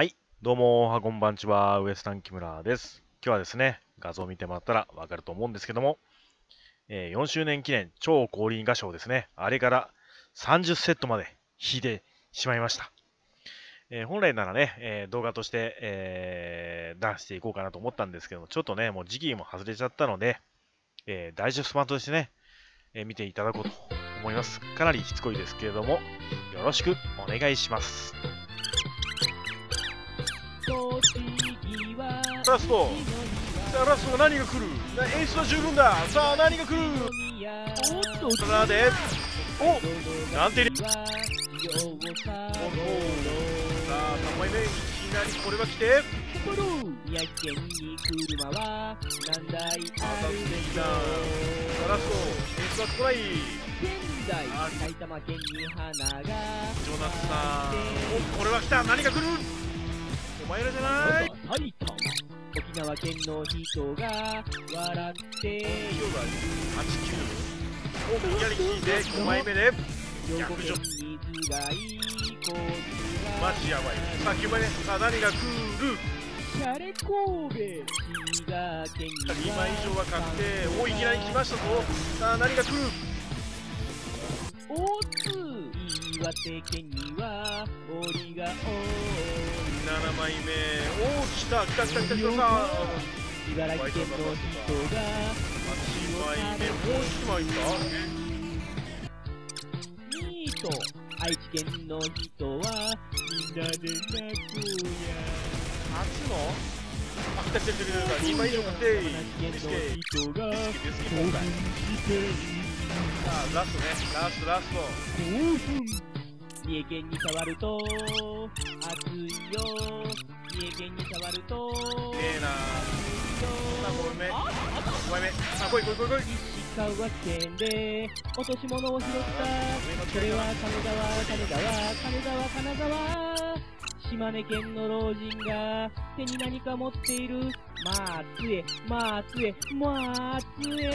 はい、どうも、はこんばんちは、ウエスタン木村です。今日はですね、画像を見てもらったらわかると思うんですけども、えー4周年記念超降臨画賞ですね、あれから30セットまで引いてしまいました。えー本来ならね、えー動画として、えー出していこうかなと思ったんですけども、ちょっとね、もう時期も外れちゃったので、えーダイジェスト版としてね、え見ていただこうと思います。かなりしつこいですけれども、よろしくお願いします。ラスト。さあラストが何が来る？な演出は十分だ。さあ何が来る？おっとさあで。おなんてりおっとさあ3枚目いきなりこれは来て。宮城県に車は何台あラスト。演出は来ない。う現在埼玉県に花がジョナスさんおこれは来た。何が来る？お前らじゃない。埼玉沖縄県の人が笑っている89おいきなり聞いて5枚目で兵庫県にづらいコースがマジやばい。さあ9枚目さあ何が来る？シャレ神戸。滋賀県には2枚以上は確定。おいきなり来ましたぞ。さあ何が来る？大津岩手県には森が多い7枚目。おお来た来た来た来た来た。さあ茨城県の人が8枚目もう1枚いったミート。愛知県の人はみんなで泣こうや初のあ来た来た来た来た2枚以上確定山梨県の人が興奮しているさあラスト。ねラスト。ラスト。興奮三重県に触ると熱いよ。三重県に触るとええなさあ5枚目あ5枚目さあ来い来い来い来い。石川県で落とし物を拾った。それは金沢金沢金沢金沢島根県の老人が手に何か持っている松江松江松江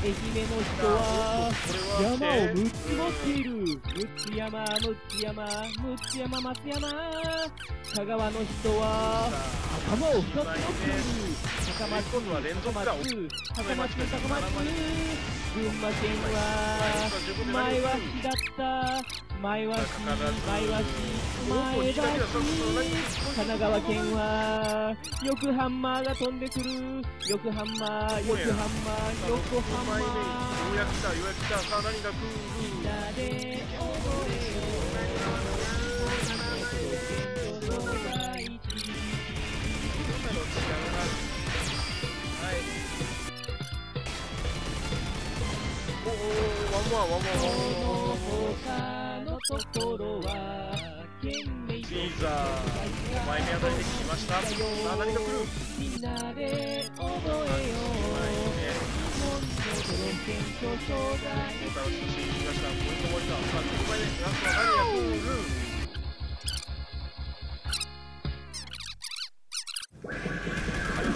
愛媛の人は山を6つ持っている。6つ山6つ山6つ山松山。香川の人は頭を2つ持っている。高松高松高松。高松群馬県は前は市だった。前は市前は市前橋神奈川県は横ハンマーが飛んでくる。横ハンマー横ハンマー横ハンマ5枚目ようやく来たようやく来たさあ何が来るみんなで踊れよ大地今の違うなはいおおワンモアワンモアワンモア他のところは5枚目あたりで来ましたさあ何が来る？みんなで踊れよ2枚目日本の都道府県表彰台太田の中心来ましたポイント森田さあ6枚目ラストは何が来る？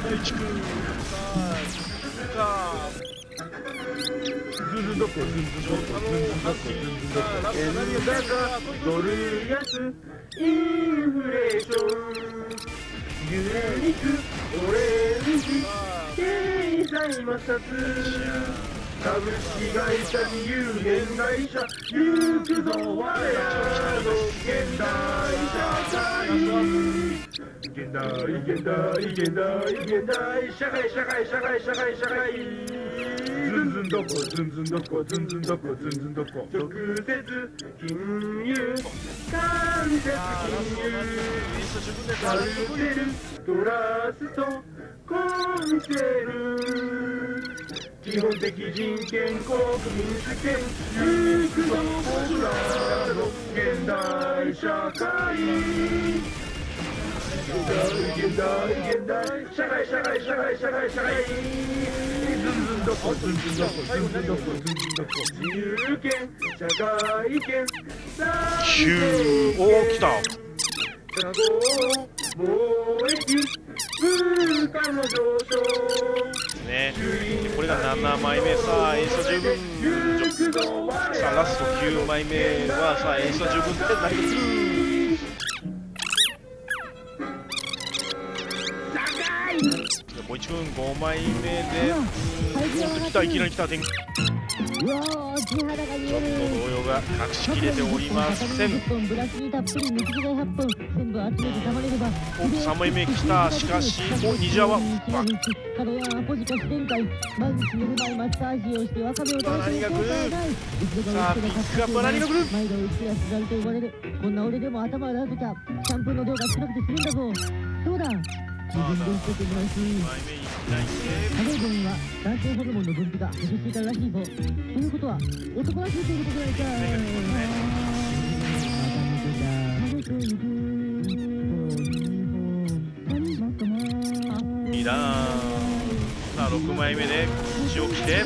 はい地区さあさあ円高ドル安インフレーション牛肉オレンジ経済摩擦株式会社に有限会社行くぞ我らの現代社会現代現代現代現代社会社会社会社会社会ズンズンどこズンズンどこズンズンどこズンズンどこ。直接金融。間接金融カルテルトラストコンセル。基本的人権国民主権行くぞ僕らの現代社会現代現代社会社会社会社会社会ズンズンどこズンズンどこズンズンどこズンズンどこ自由権社会権9おお来た。加工貿易物価の上昇ねこれが7枚目さあ演出十分さあラスト9枚目はさあ演出十分で何が来る小一君5枚目で。うおっと来たいきなり来た天気。ちうわー地肌が見ょっとえる動揺が隠しきれておりません。10本ブラシにたっぷり水着が100本全部集めて束ねれば。お3枚目来た。しかしお虹泡わカロヤンアポジカ自然界毎日寝る前マッサージをしてワカメを食べて何が来るさあピックアップは何が来る？毎度うっすらすがると呼ばれる。こんな俺でも頭洗うときゃシャンプーの量が少なくて済むんだぞ。どうだ？自分で言っててもらしいきないカレーボンは男性ホルモンの分泌が激しいからしいぞということは男らしいということじゃな。いか2段さあ6枚目で口を着て。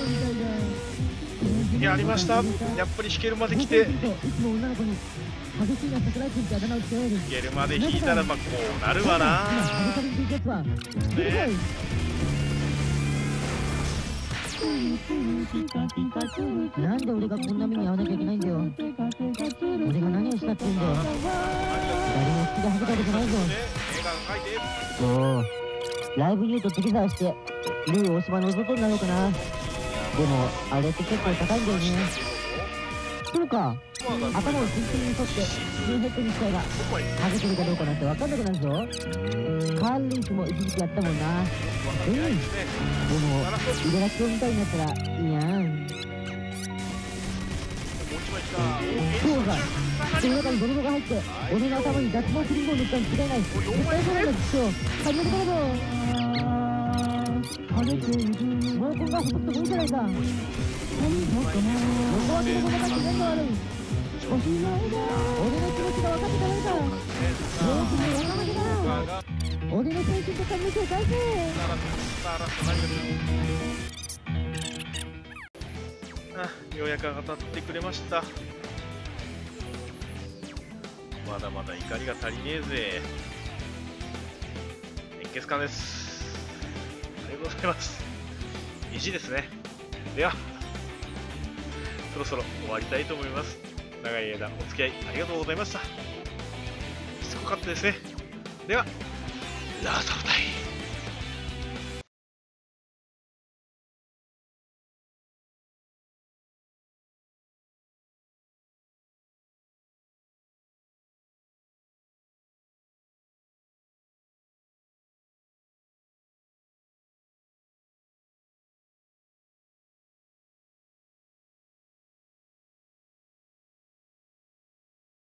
やりました。やっぱり引けるまで来て。激しいな桜井君ってあだ名をつけられる引けるまで引いたらまあこうなるわなねなんで俺がこんな目に遭わなきゃいけないんだよ。俺が何をしたって言うんだよ。誰も好きでハゲたわけじゃないぞそうライブ言うと次探してルー大島の外になろうかなでもあれって結構高いんだよ。ねそうか頭を水平に沿ってスキンヘッドにしたいがハゲてるかどうかなんて分かんなくなるぞカール・リンクも一時期やったもんなうんでもイデラクみたいになったらいいやんそうか口の中に泥棒が入って俺の頭に脱毛クリームを塗ったに違いない絶対そうなんだきっと始めてからぞハゲている毛根が細くてもいいじゃないか何そうかな横脇のことが自然が悪い俺の気持ちが分かってたのかよくも若負けだ俺の精神と髪の毛を返せあようやく当たってくれました。まだまだ怒りが足りねえぜ。熱血感です。ありがとうございます。意地ですね。ではそろそろ終わりたいと思います。長い間お付き合いありがとうございました。しつこかったですね。ではラストタイ